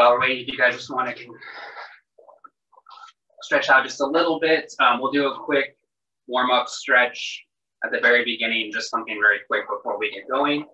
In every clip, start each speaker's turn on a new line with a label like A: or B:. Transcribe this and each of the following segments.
A: while we're waiting, if you guys just want to stretch out just a little bit, um, we'll do a quick warm up stretch at the very beginning, just something very quick before we get going.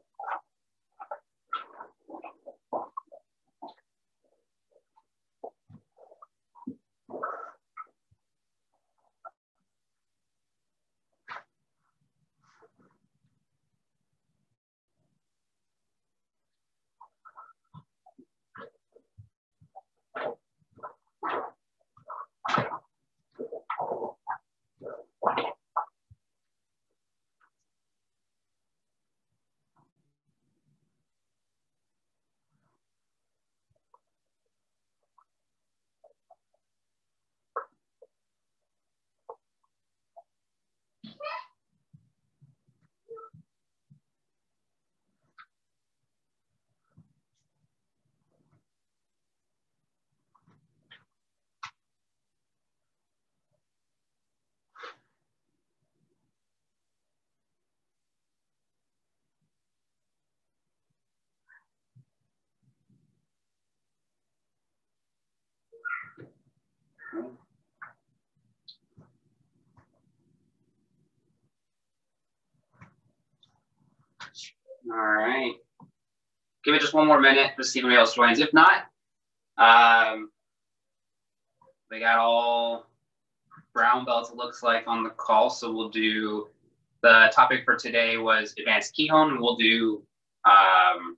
A: All right. Give it just one more minute to see anybody else joins. If not, um, they got all brown belts, it looks like, on the call. So we'll do the topic for today was advanced Kihon. We'll do um,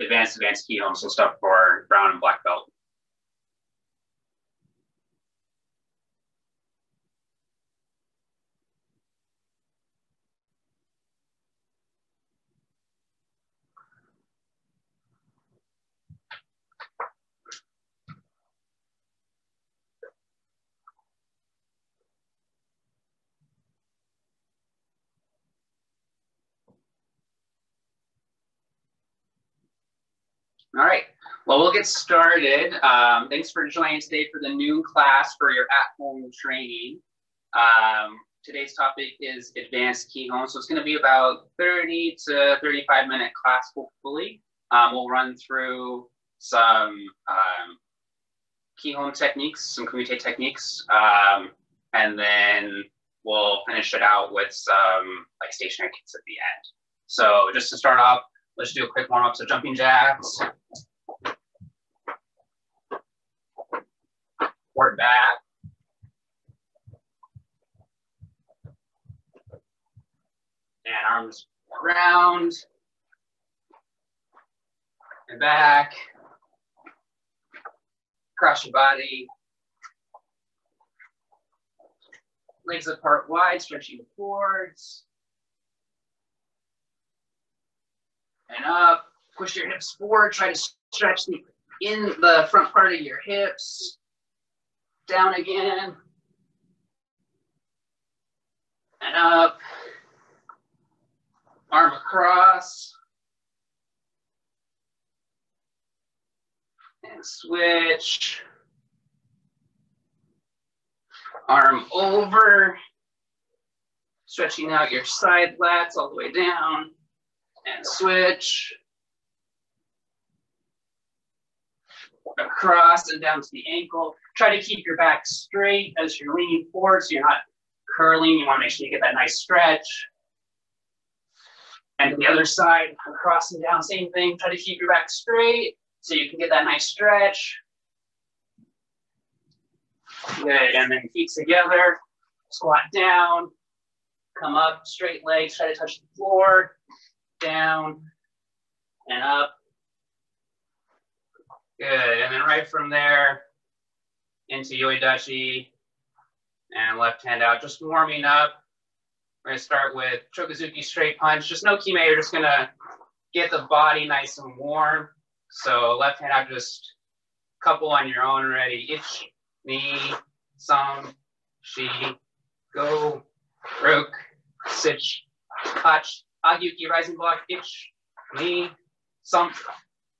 A: advanced advanced Kihon, so stuff for brown and black belt. All right. Well, we'll get started. Um, thanks for joining today for the noon class for your at-home training. Um, today's topic is advanced Kihon. So it's going to be about 30 to 35 minute class, hopefully. Um, we'll run through some um, home techniques, some kumite techniques, um, and then we'll finish it out with some like stationary kicks at the end. So just to start off, let's do a quick warm up. So jumping jacks, Work back. And arms around and back. Cross your body. Legs apart wide, stretching forwards. And up. Push your hips forward. Try to stretch the in the front part of your hips down again, and up, arm across, and switch, arm over, stretching out your side lats all the way down, and switch, across and down to the ankle. Try to keep your back straight as you're leaning forward so you're not curling. You want to make sure you get that nice stretch. And to the other side, across and down, same thing. Try to keep your back straight so you can get that nice stretch. Good, and then feet together, squat down, come up, straight legs, try to touch the floor, down, and up, Good, and then right from there into Yoidachi and left hand out, just warming up. We're gonna start with Chokuzuki straight punch. Just no kime, you're just gonna get the body nice and warm. So left hand out, just couple on your own ready. Ich, ni, sam, shi, go, rook, sich, touch, agyuki, rising block, ich, ni, sam,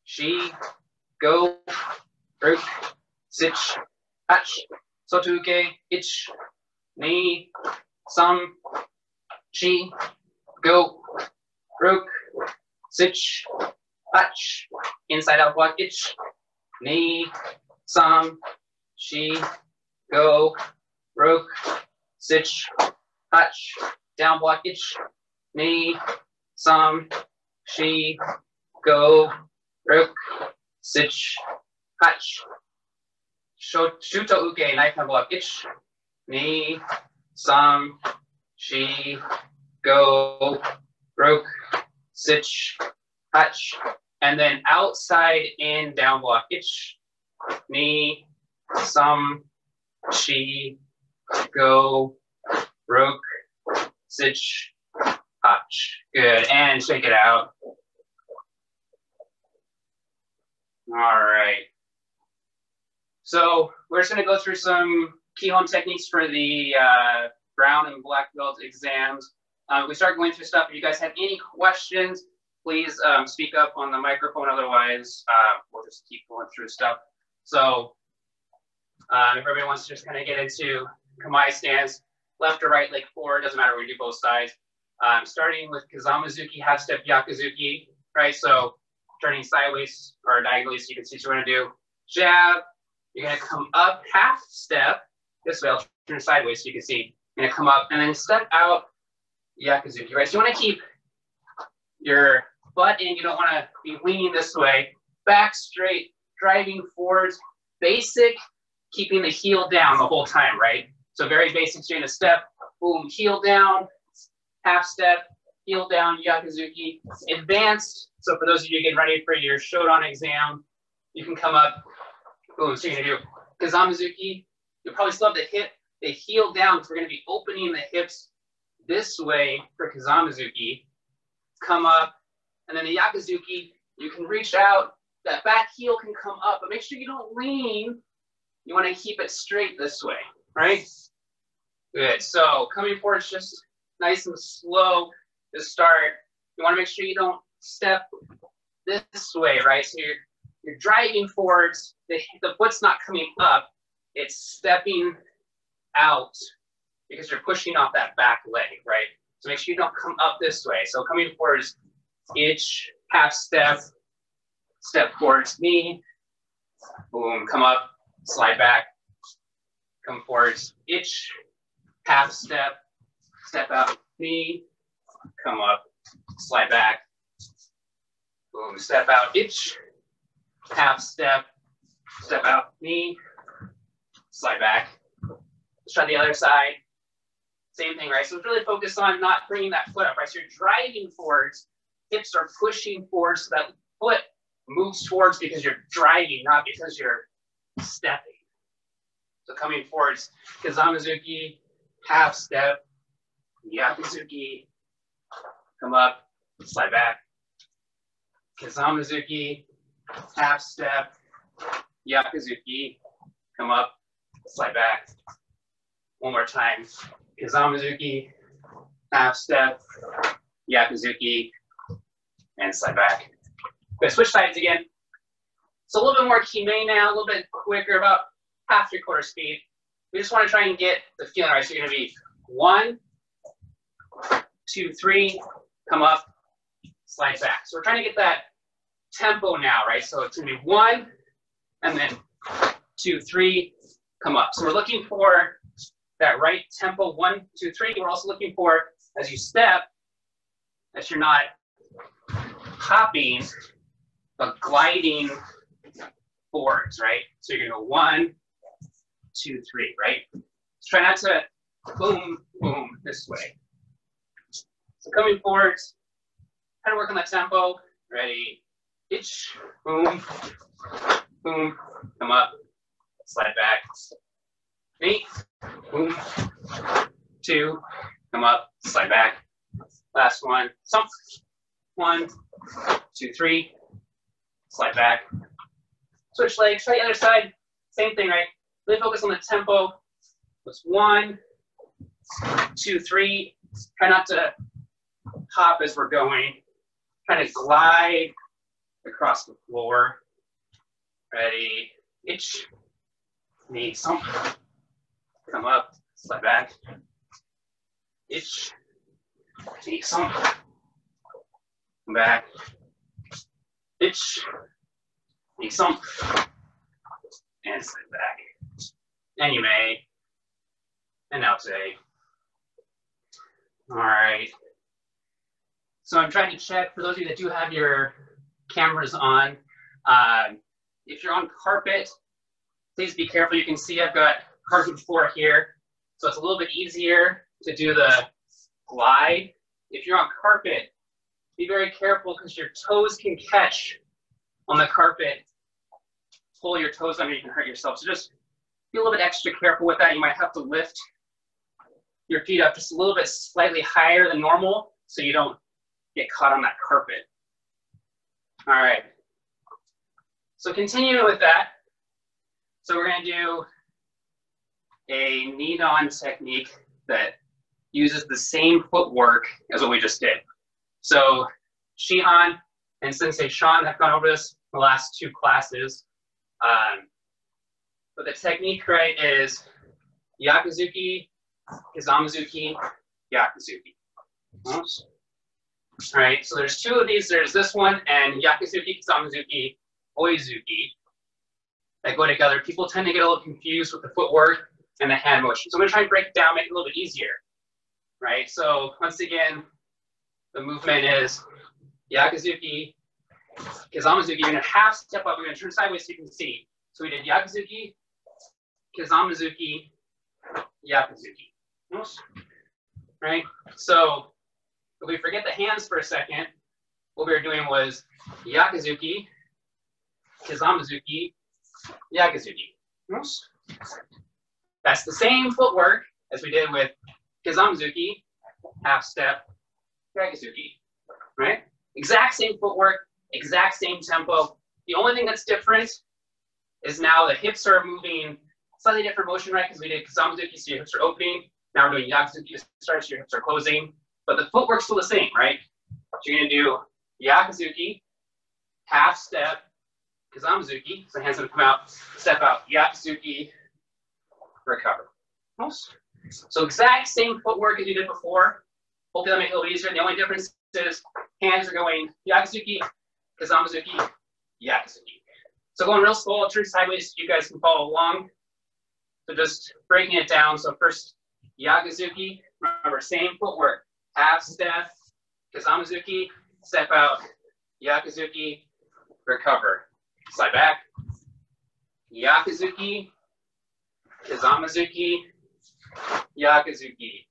A: shi, go, rook, sich, hatch, sotuke, ich, ni, sam, chi, go, rook, sich, hatch, inside out block, ich, knee, some, she, go, rook, sitch, touch, down blockage, knee, some, she, go, rook, sitch, touch, shuto uke, knife and blockage, knee, some, she, go, rook, sitch, touch, and then outside in down blockage, knee, some, she, go, rook, sitch, touch. Good, and shake it out. All right. So we're just gonna go through some Kihon techniques for the uh, brown and black belt exams. Uh, we start going through stuff. If you guys have any questions, please um, speak up on the microphone. Otherwise, uh, we'll just keep going through stuff. So um, if everybody wants to just kind of get into Kamae stance, left or right leg forward, doesn't matter, we do both sides. Um, starting with Kizamazuki, half step Gyakuzuki, right? So turning sideways or diagonally so you can see what you want to do. Jab, you're gonna come up half step, this way, I'll turn sideways so you can see. You're gonna come up and then step out Gyakuzuki, right? So you wanna keep your butt in, you don't wanna be leaning this way. Back straight, driving forwards, basic, keeping the heel down the whole time, right? So very basic, you're gonna step, boom, heel down, half step, heel down, Gyakuzuki. Advanced, so for those of you getting ready for your Shodan exam, you can come up, boom, so you're gonna do Kizamazuki. You'll probably still have the hip, the heel down, because we're gonna be opening the hips this way for Kizamazuki. Come up, and then the Gyakuzuki, you can reach out, that back heel can come up, but make sure you don't lean. You wanna keep it straight this way, right? Good, so coming forward just nice and slow to start. You wanna make sure you don't step this way, right? So you're, you're driving forwards, the, the foot's not coming up, it's stepping out because you're pushing off that back leg, right? So make sure you don't come up this way. So coming forwards, itch, half step, step towards knee, boom, come up, slide back, come forwards, itch, half step, step out, knee, come up, slide back, boom, step out, itch, half step, step out, knee, slide back. Let's try the other side. Same thing, right? So it's really focused on not bringing that foot up, right? So you're driving forwards, hips are pushing forward so that foot moves towards because you're driving, not because you're stepping. So coming forwards, Kizamazuki, half step, Gyakuzuki, come up, slide back. Kizamazuki, half step, Gyakuzuki, come up, slide back. One more time. Kizamazuki, half step, Gyakuzuki, and slide back. Okay, switch sides again. So a little bit more kime now, a little bit quicker, about half three quarter speed. We just want to try and get the feeling right. So you're going to be one, two, three, come up, slide back. So we're trying to get that tempo now, right? So it's to be one, and then two, three, come up. So we're looking for that right tempo, one, two, three. We're also looking for, as you step, that you're not hopping, but gliding forwards, right? So you're gonna go one, two, three, right? Try not to boom, boom this way. So coming forward, kind of work on that tempo. Ready, itch, boom, boom, come up, slide back. Eight, boom, two, come up, slide back. Last one, some, one, two, three, slide back. Switch legs, try the other side, same thing, right? Really focus on the tempo. It's one, two, three. Try not to hop as we're going. Kind of glide across the floor. Ready, itch, knee, some. Come up, slide back. Itch, knee, some. Come back. Itch, knee, some. and slide back. And you may. And now today. All right. So I'm trying to check for those of you that do have your cameras on. Um, if you're on carpet, please be careful. You can see I've got carpet floor here. So it's a little bit easier to do the glide. If you're on carpet, be very careful because your toes can catch on the carpet. Pull your toes under, you can hurt yourself. So just be a little bit extra careful with that. You might have to lift your feet up just a little bit slightly higher than normal so you don't get caught on that carpet. All right. So continuing with that, so we're gonna do a knee-on technique that uses the same footwork as what we just did. So Shihan and Sensei Sean have gone over this in the last two classes. Um, but the technique, right, is Yakuzuki, Kizamazuki, Yakuzuki. Right, so there's two of these. There's this one and Yakuzuki, Kizamazuki, Oizuki that go together. People tend to get a little confused with the footwork and the hand motion. So I'm gonna try and break it down, make it a little bit easier, right? So once again, the movement is Yakuzuki, Kizamazuki. You're gonna half step up. We're gonna turn sideways so you can see. So we did Yakuzuki, Kizamazuki, Yakuzuki. Right? So if we forget the hands for a second, what we were doing was Yakuzuki, Kizamazuki, Yakuzuki. That's the same footwork as we did with Kizamazuki, half step, Yakuzuki, right? Exact same footwork, exact same tempo. The only thing that's different is now the hips are moving slightly different motion, right? Because we did Kizamazuki, so your hips are opening. Now we're doing start, so your hips are closing. But the footwork's still the same, right? You're gonna do Yakuzuki, half step, Kizamazuki, so hands gonna come out, step out, Yakuzuki, recover. So exact same footwork as you did before. Hopefully that makes it a little easier. The only difference is hands are going Yakuzuki, Kizamazuki, Yakuzuki. So going real slow, I'll turn sideways so you guys can follow along. So just breaking it down. So first, Yakuzuki, remember, same footwork. Half step, Kizamazuki, step out, Yakuzuki, recover. Slide back. Yakuzuki, Kizamazuki, Yakuzuki.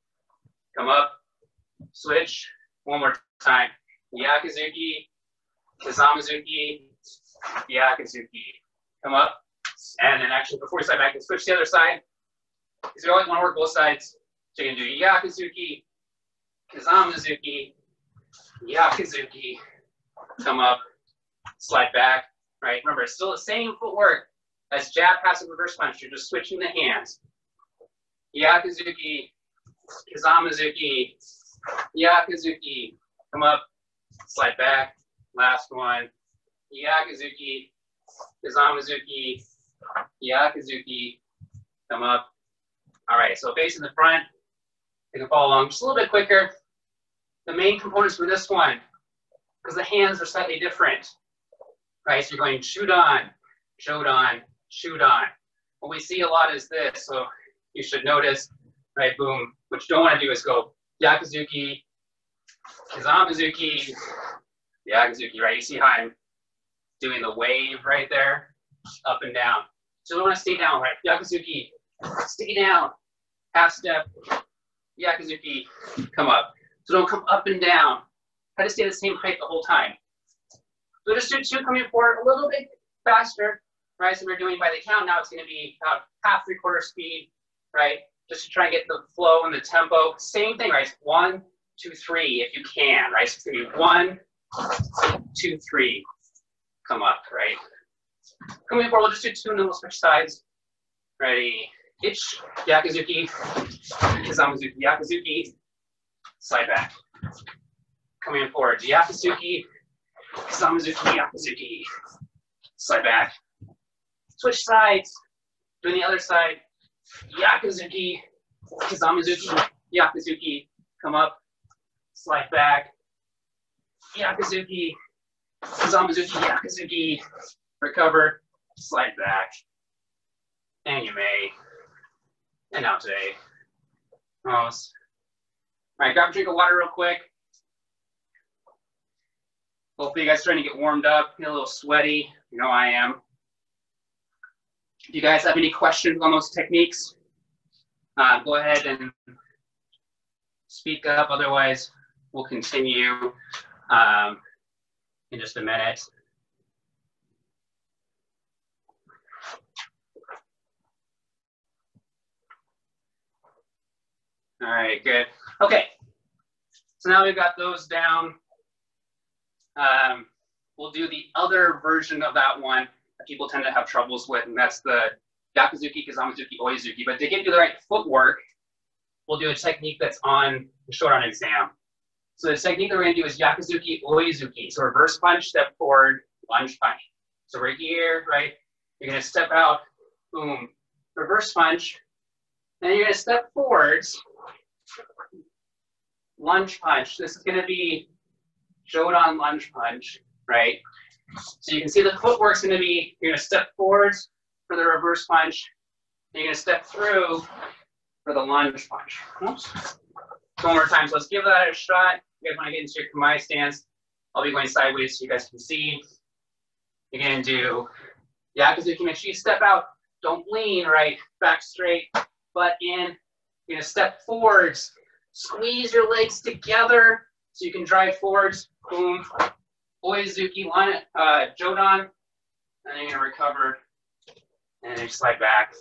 A: Come up, switch, one more time. Yakuzuki, Kazamazuki, Yakuzuki. Come up, and then actually before you slide back, switch to the other side. Because you always want to work both sides. So you can do Yakuzuki, Kizamazuki, Yakuzuki. Come up, slide back, right? Remember, it's still the same footwork as jab, passive, reverse punch. You're just switching the hands. Yakuzuki, Kizamazuki, Yakuzuki. Come up, slide back. Last one. Yakuzuki, Kizamazuki, Yakuzuki. Come up. All right, so facing the front. You can follow along just a little bit quicker. The main components for this one, because the hands are slightly different right? So you're going shoot on, shoot on, shoot on. What we see a lot is this, so you should notice, right, boom. What you don't want to do is go Yakuzuki, Kizamazuki, Yakuzuki, right? You see how I'm doing the wave right there, up and down. So we want to stay down, right? Yakuzuki, stay down, half step, Yakuzuki, come up. So don't come up and down. Try to stay at the same height the whole time. So just do two coming forward a little bit faster, right? So we're doing by the count. Now it's going to be about half, three quarter speed, right? Just to try and get the flow and the tempo. Same thing, right? One, two, three, if you can, right? So it's to be one, two, three. Come up, right? Coming forward, we'll just do two and then we'll switch sides. Ready? Itch, Yakuzuki, Kizamazuki, Yakuzuki, slide back. Coming forward, Yakuzuki, Samazuki, Yakuzuki. Slide back. Switch sides. Doing the other side. Yakuzuki, Kizamazuki, Yakuzuki. Come up. Slide back. Yakuzuki, Kizamazuki, Yakuzuki. Recover. Slide back. and you may. And now today. Almost. All right, grab a drink of water real quick. Hopefully you guys are starting to get warmed up, get a little sweaty. You know I am. If you guys have any questions on those techniques, uh, go ahead and speak up. Otherwise, we'll continue um, in just a minute. All right, good. Okay, so now we've got those down. Um, we'll do the other version of that one that people tend to have troubles with, and that's the Gyakuzuki, Kizamizuki, Oizuki. But to give you the right footwork, we'll do a technique that's on the Shodan exam. So the technique that we're gonna do is Gyakuzuki, Oizuki. So reverse punch, step forward, lunge punch. So right here, right, you're gonna step out, boom, reverse punch, and you're gonna step forwards, lunge punch. This is gonna be Jodan lunge punch, right? So you can see the footwork's gonna be, you're gonna step forwards for the reverse punch, and you're gonna step through for the lunge punch. Oops. One more time, so let's give that a shot. You guys wanna get into your Kamae stance. I'll be going sideways so you guys can see. You're gonna do Gyakuzuki, make sure you step out, don't lean, right? Back straight, butt in. You're gonna step forwards, squeeze your legs together so you can drive forwards, boom. Oizuki, line, uh, Jodan, and then you're gonna recover and then slide back.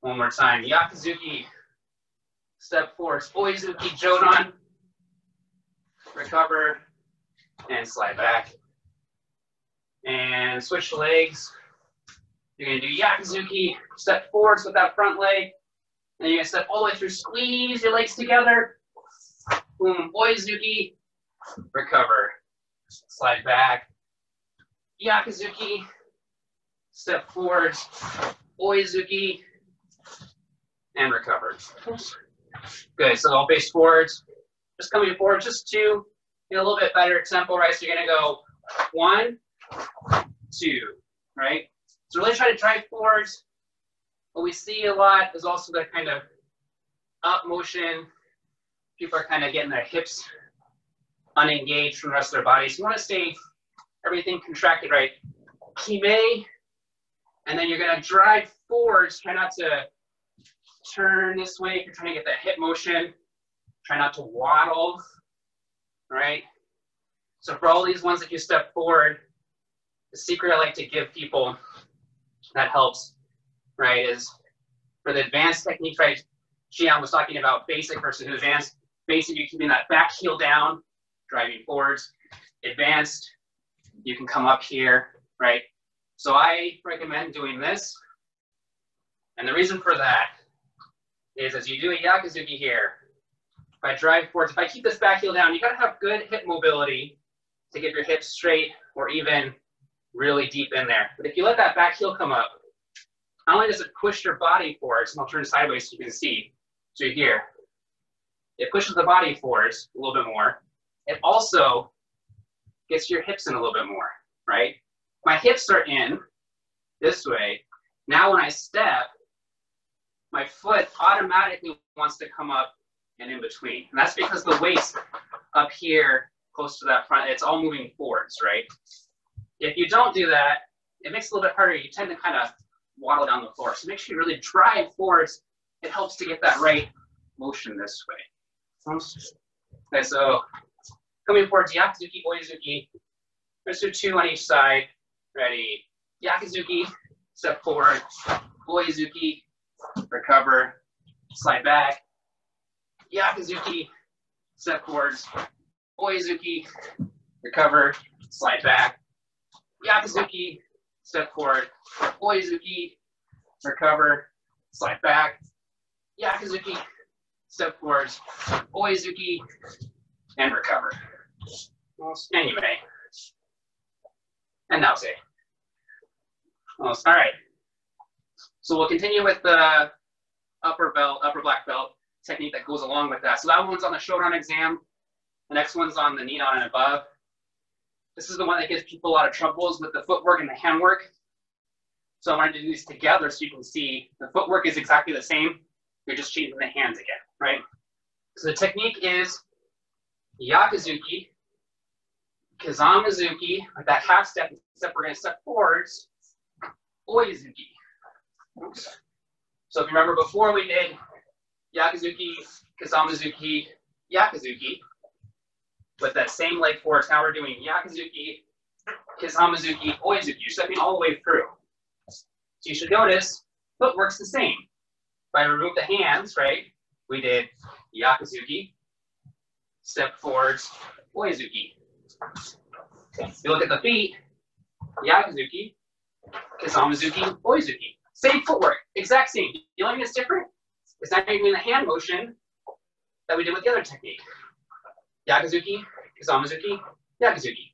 A: One more time, Gyakuzuki, step forwards, Oizuki, Jodan, recover and slide back. And switch legs. You're gonna do Gyakuzuki, step forwards with that front leg, and you're gonna step all the way through, squeeze your legs together, boom, Oizuki, recover, slide back, Gyakuzuki, step forward, Oizuki, and recover. Good, so all face forwards, just coming forward, just two, get a little bit better tempo, right? So you're gonna go one, two, right? So really try to drive forwards. What we see a lot is also that kind of up motion. People are kind of getting their hips unengaged from the rest of their body. So you want to stay everything contracted, right? Kime, and then you're going to drive forwards. Try not to turn this way if you're trying to get that hip motion. Try not to waddle, right? So for all these ones that you step forward, the secret I like to give people that helps, right, is for the advanced techniques, right? Shihan was talking about basic versus advanced. Basic, you keeping that back heel down, driving forwards. Advanced, you can come up here, right? So I recommend doing this. And the reason for that is as you do a Gyakuzuki here, if I drive forwards, if I keep this back heel down, you gotta have good hip mobility to get your hips straight or even really deep in there. But if you let that back heel come up, not only does it push your body forwards, and I'll turn sideways so you can see, so here, it pushes the body forwards a little bit more. It also gets your hips in a little bit more, right? My hips are in this way. Now when I step, my foot automatically wants to come up and in between. And that's because the waist up here close to that front, it's all moving forwards, right? If you don't do that, it makes it a little bit harder. You tend to kind of waddle down the floor. So make sure you really drive forwards. It helps to get that right motion this way. Okay, so coming forward, Gyakuzuki, Oizuki. Let's do two on each side. Ready? Gyakuzuki, step forward. Oizuki, recover, slide back. Gyakuzuki, step forward. Oizuki, recover, slide back. Gyakuzuki, step forward. Oizuki, recover, slide back. Gyakuzuki, step forward. Oizuki, and recover. Anyway. And now say. All right. So we'll continue with the upper belt, upper black belt technique that goes along with that. So that one's on the Shodan exam. The next one's on the Nidan and above. This is the one that gives people a lot of troubles with the footwork and the handwork. So I wanted to do these together so you can see the footwork is exactly the same. You're just changing the hands again, right? So the technique is Yakuzuki, Kizamazuki, like that half step, except we're gonna step forwards, Oizuki. Oops. So if you remember before we did Yakuzuki, Kizamazuki, Yakuzuki, with that same leg force, now we're doing Yakuzuki, Kizamazuki, Oizuki. Stepping all the way through. So you should notice footwork's the same. If I remove the hands, right, we did Yakuzuki, step forwards, Oizuki. If you look at the feet, Yakuzuki, Kizamazuki, Oizuki. Same footwork, exact same. The only thing that's different is not doing the hand motion that we did with the other technique. Yakuzuki, Kizamazuki, Yakuzuki.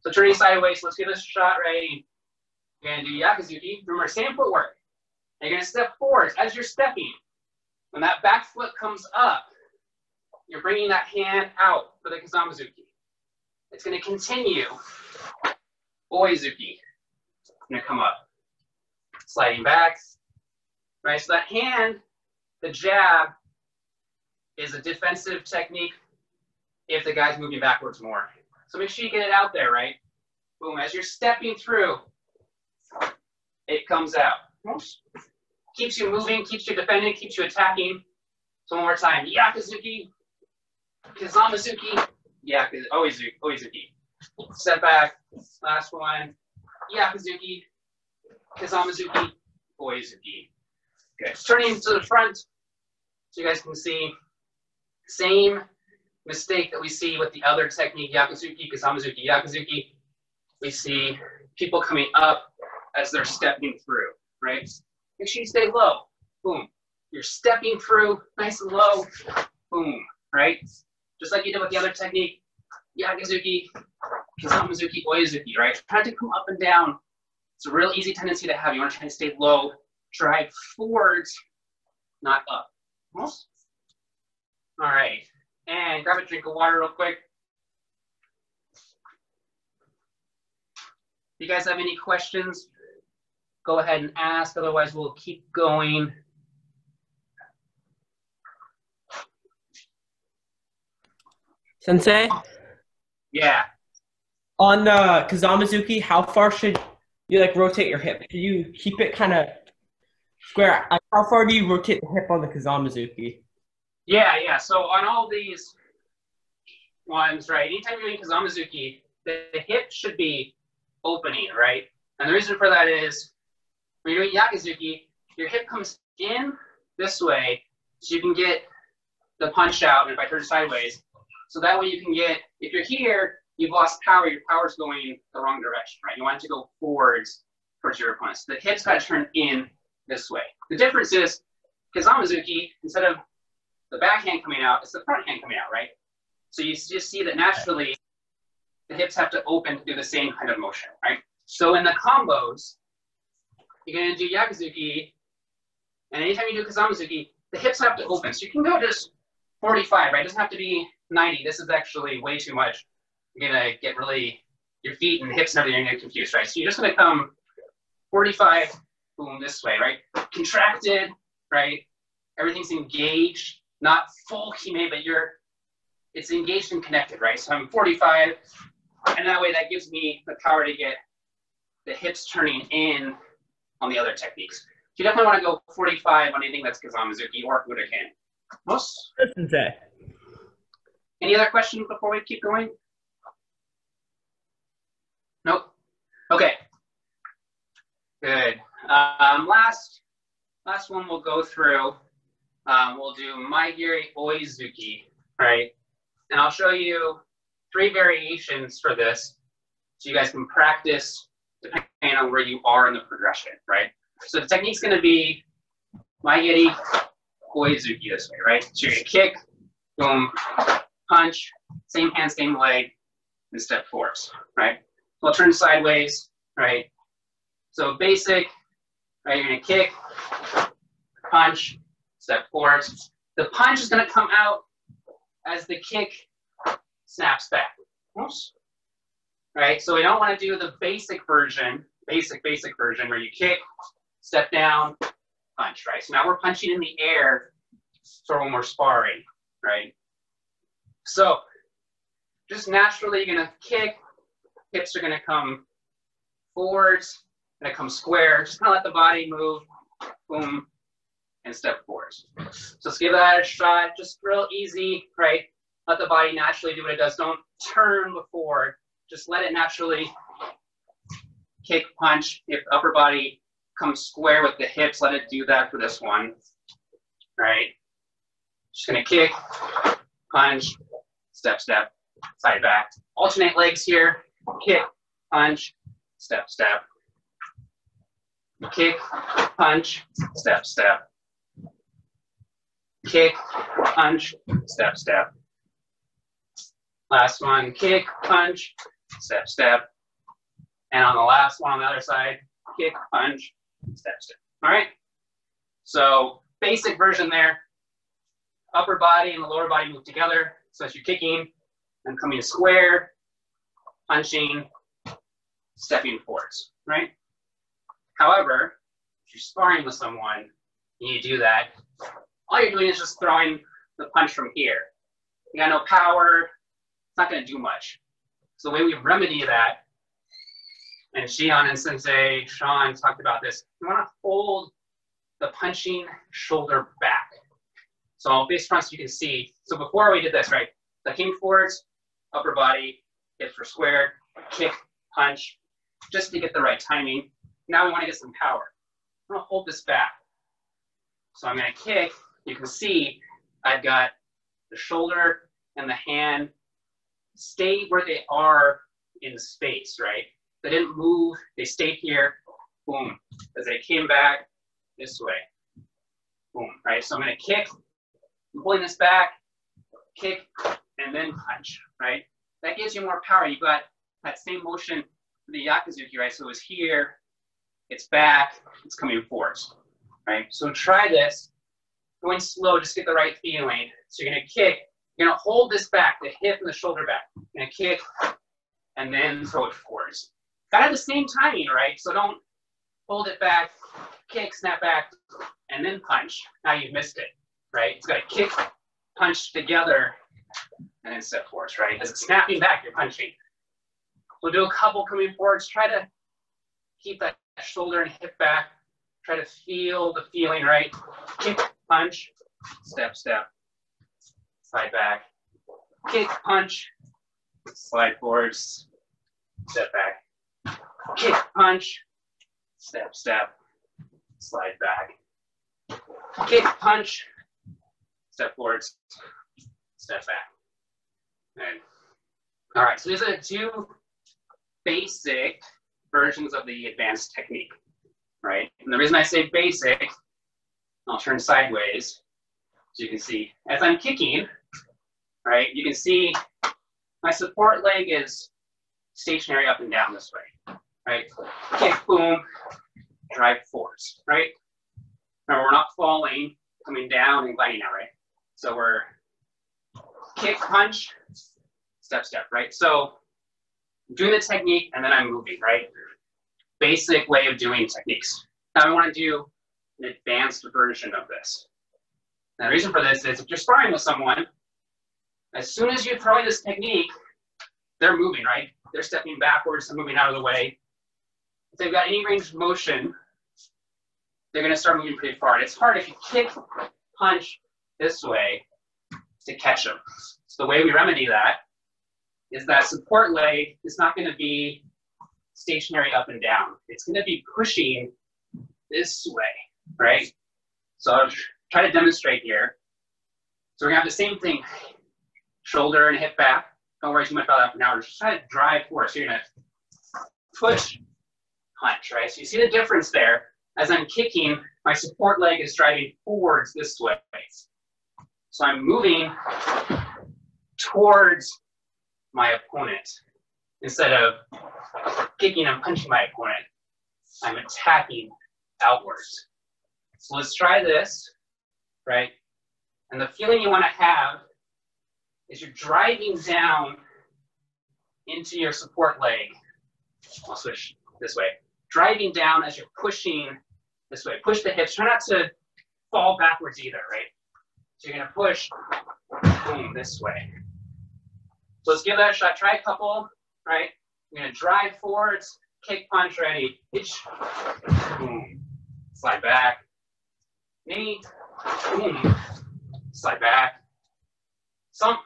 A: So turning sideways, let's give this a shot, right? You're gonna do Yakuzuki. Remember, same footwork. And you're gonna step forward as you're stepping. When that back foot comes up, you're bringing that hand out for the Kizamazuki. It's gonna continue. Oizuki. Gonna come up. Sliding back. Right, so that hand, the jab, is a defensive technique if the guy's moving backwards more. So make sure you get it out there, right? Boom, as you're stepping through, it comes out. Keeps you moving, keeps you defending, keeps you attacking. So one more time, Yakuzuki, Kizamazuki, Yakuzuki, Oizuki, Oizuki. Step back, last one, Yakuzuki, Kizamazuki, Oizuki. Good. Turning to the front, so you guys can see, same mistake that we see with the other technique, Yakuzuki, Kizamazuki, Yakuzuki. We see people coming up as they're stepping through, right? Make sure you stay low. Boom. You're stepping through nice and low. Boom, right? Just like you did with the other technique, Yakuzuki, Kizamazuki, Oizuki, right? Try to come up and down. It's a real easy tendency to have. You want to try to stay low, drive forwards, not up. All right and grab a drink of water real quick. If you guys have any questions, go ahead and ask. Otherwise, we'll keep going.
B: Sensei?
A: Yeah.
B: On uh, Kizamazuki, how far should you like rotate your hip? Do you keep it kind of square? Like, how far do you rotate the hip on the Kizamazuki?
A: Yeah, yeah. So on all these ones, right, anytime you're doing Kizamazuki, the, the hip should be opening, right? And the reason for that is when you're doing Yakuzuki, your hip comes in this way so you can get the punch out, if I turn sideways, so that way you can get, if you're here, you've lost power, your power's going the wrong direction, right? You want it to go forwards towards your opponent. So the hip's got to turn in this way. The difference is, Kizamazuki, instead of the backhand coming out, it's the front hand coming out, right? So you just see that naturally the hips have to open to do the same kind of motion, right? So in the combos, you're gonna do Yakuzuki, and anytime you do Kizamazuki, the hips have to open. So you can go just 45, right? It doesn't have to be 90. This is actually way too much. You're gonna get really, your feet and hips and everything are gonna get confused, right? So you're just gonna come 45, boom, this way, right? Contracted, right? Everything's engaged not full kime, but you're it's engaged and connected, right? So I'm 45, and that way that gives me the power to get the hips turning in on the other techniques. You definitely want to go 45 on anything that's Kizamazuki or Budokan. Most. Any other questions before we keep going? Nope. Okay. Good. Um, last, last one we'll go through um, we'll do Mae geri Oizuki, right? And I'll show you three variations for this so you guys can practice depending on where you are in the progression, right? So the technique's gonna be Mae geri Oizuki this way, right? So you're gonna kick, boom, punch, same hand, same leg, and step forwards, right? I'll turn sideways, right? So basic, right? You're gonna kick, punch, step forward. The punch is going to come out as the kick snaps back. Right, so we don't want to do the basic version basic, basic version where you kick, step down, punch, right? So now we're punching in the air sort of when we're sparring, right? So just naturally you're gonna kick, hips are gonna come forwards, gonna come square, just kind of let the body move, boom, and step forwards. So let's give that a shot, just real easy, right? Let the body naturally do what it does. Don't turn before, just let it naturally kick, punch. If upper body comes square with the hips, let it do that for this one, right? Just gonna kick, punch, step, step, side back. Alternate legs here, kick, punch, step, step. Kick, punch, step, step. Kick, punch, step, step. Last one, kick, punch, step, step. And on the last one on the other side, kick, punch, step, step. All right? So basic version there. Upper body and the lower body move together. So as you're kicking, I'm coming to square, punching, stepping forwards, right? However, if you're sparring with someone and you do that, all you're doing is just throwing the punch from here. You got no power, it's not gonna do much. So the way we remedy that, and Shihan and Sensei Sean talked about this, you wanna hold the punching shoulder back. So base front so you can see. So before we did this, right? I came forwards, upper body, hips were squared, kick, punch, just to get the right timing. Now we want to get some power. I'm going to hold this back. So I'm going to kick. You can see I've got the shoulder and the hand stay where they are in space, right? They didn't move. They stayed here. Boom. As they came back this way. Boom, right? So I'm going to kick. I'm pulling this back, kick, and then punch, right? That gives you more power. You've got that same motion for the Gyakuzuki, right? So it was here, it's back, it's coming forwards, right? So try this, going slow, just get the right feeling. So you're gonna kick, you're gonna hold this back, the hip and the shoulder back. You're gonna kick, and then throw it forwards. Gotta have the same timing, right? So don't hold it back, kick, snap back, and then punch. Now you've missed it, right? It's gotta kick, punch together, and then step forwards, right? As it's snapping back, you're punching. We'll do a couple coming forwards. Try to keep that shoulder and hip back. Try to feel the feeling, right? Kick, punch, step, step, slide back. Kick, punch, slide forwards, step back. Kick, punch, step, step, slide back. Kick, punch, step forwards, step back. And, all right, so these are the two basic versions of the advanced technique, right? And the reason I say basic, I'll turn sideways, so you can see, as I'm kicking, right, you can see my support leg is stationary up and down this way, right? Kick, boom, drive force, right? Remember, we're not falling, coming down and gliding out, right? So we're kick, punch, step, step, right? So doing the technique and then I'm moving, right? Basic way of doing techniques. Now I want to do an advanced version of this. Now the reason for this is if you're sparring with someone, as soon as you throw this technique, they're moving, right? They're stepping backwards, they're moving out of the way. If they've got any range of motion, they're gonna start moving pretty far. And it's hard if you kick, punch this way to catch them. So the way we remedy that is that support leg is not going to be stationary up and down. It's going to be pushing this way, right? So I'll try to demonstrate here. So we're to have the same thing, shoulder and hip back. Don't worry too much about that for now. We're just trying to drive forward. So you're to push, punch, right? So you see the difference there. As I'm kicking, my support leg is driving forwards this way. So I'm moving towards my opponent. Instead of kicking and punching my opponent, I'm attacking outwards. So let's try this, right? And the feeling you want to have is you're driving down into your support leg. I'll switch this way. driving down as you're pushing this way. Push the hips. Try not to fall backwards either, right? So you're gonna push, boom, this way. So let's give that a shot. Try a couple, right? You're gonna drive forwards, kick, punch, ready. Hitch, boom. Slide back. Knee, boom. Hmm. Slide back. Some.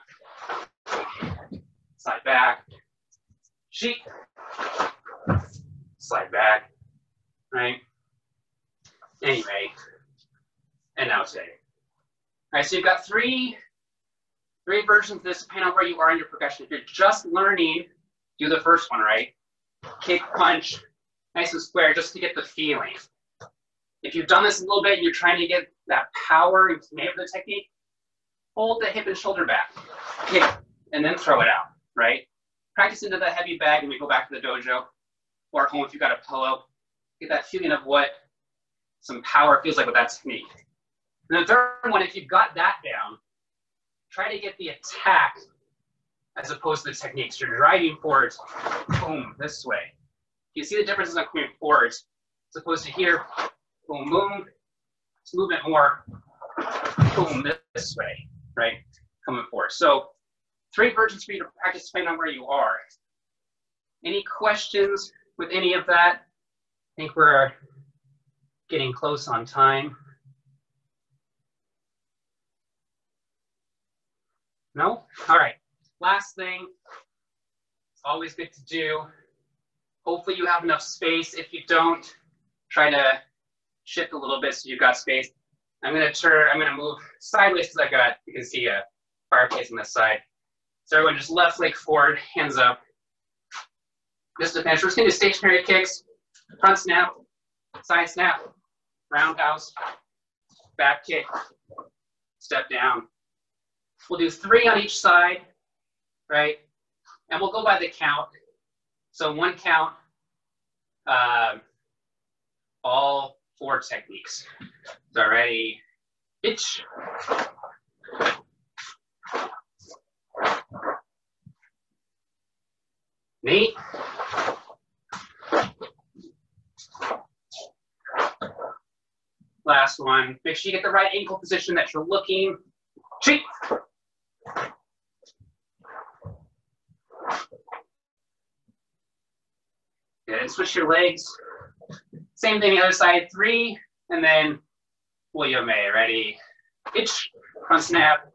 A: Slide back. Sheet. Slide back. Right? Anyway. And now today. All right, so you've got three, three versions of this depending on where you are in your progression. If you're just learning, do the first one, right? Kick, punch, nice and square, just to get the feeling. If you've done this a little bit and you're trying to get that power and name the technique, hold the hip and shoulder back, kick, and then throw it out, right? Practice into the heavy bag and we go back to the dojo or home if you've got a pillow. Get that feeling of what some power feels like with that technique. And the third one, if you've got that down, try to get the attack as opposed to the techniques. You're driving forwards, boom, this way. You see the differences on coming forwards as opposed to here, boom, boom. It's movement more, boom, this way, right? Coming forward. So three versions for you to practice depending on where you are. Any questions with any of that? I think we're getting close on time. No? All right. Last thing, it's always good to do. Hopefully you have enough space. If you don't, try to shift a little bit so you've got space. I'm gonna turn, I'm gonna move sideways because I got, you can see a fireplace on this side. So everyone just left leg forward, hands up. Just to finish, we're just gonna do stationary kicks, front snap, side snap, roundhouse, back kick, step down. We'll do three on each side, right? And we'll go by the count. So one count, uh, all four techniques. So ready, itch. Knee. Last one. Make sure you get the right ankle position that you're looking. Cheek. Good. Switch your legs. Same thing the other side. Three, and then William A. Ready? Itch. Front snap.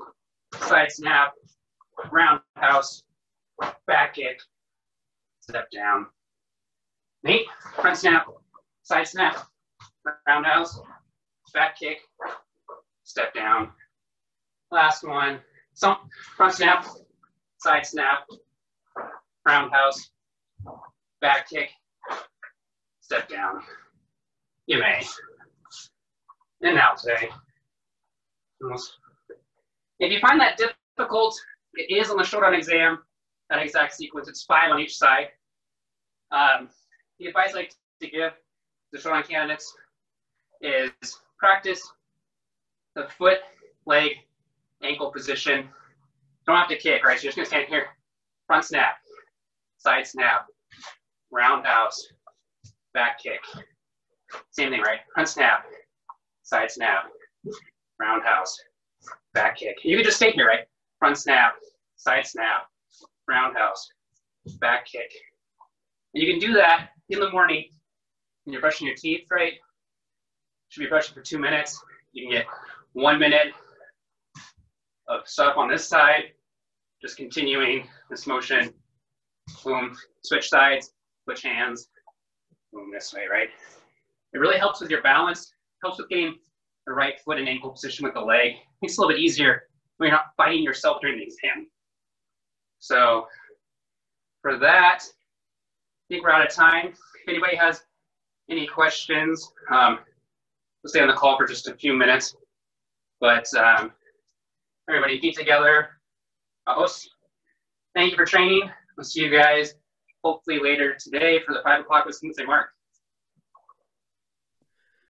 A: Side snap. Roundhouse. Back kick. Step down. Nate. Front snap. Side snap. Roundhouse. Back kick. Step down. Last one. So front snap. Side snap. Roundhouse. Back kick step down. You may. And now today. If you find that difficult, it is on the shodan exam, that exact sequence. It's five on each side. Um, the advice I like to give the shodan candidates is practice the foot, leg, ankle position. Don't have to kick, right? So you're just gonna stand here, front snap, side snap, roundhouse, back kick. Same thing, right? Front snap, side snap, roundhouse, back kick. You can just stay here, right? Front snap, side snap, roundhouse, back kick. And you can do that in the morning when you're brushing your teeth, right? Should be brushing for two minutes. You can get one minute of stuff on this side, just continuing this motion. Boom, switch sides, switch hands, boom this way, right? It really helps with your balance, helps with getting the right foot and ankle position with the leg. Makes it a little bit easier when you're not fighting yourself during the exam. So for that, I think we're out of time. If anybody has any questions, um, we'll stay on the call for just a few minutes. But um, everybody keep together. Vamos. Thank you for training. We'll see you guys hopefully later today for the five o'clock with Sensei Mark.